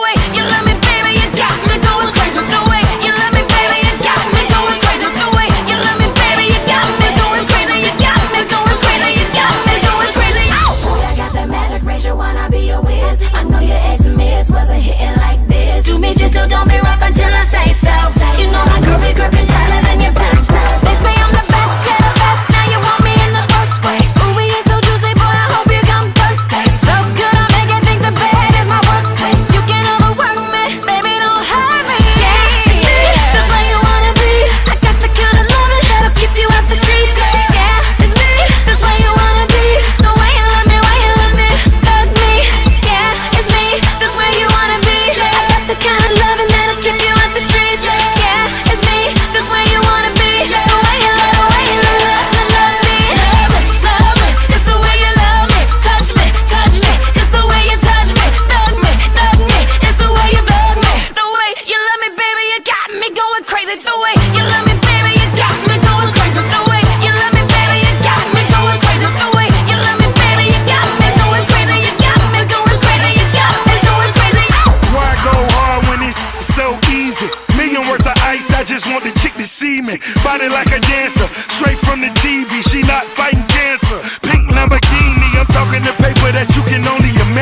way you let me see me. Like a dancer, straight from the TV. She not fighting cancer. Pink Lamborghini, I'm talking the paper that you can only imagine.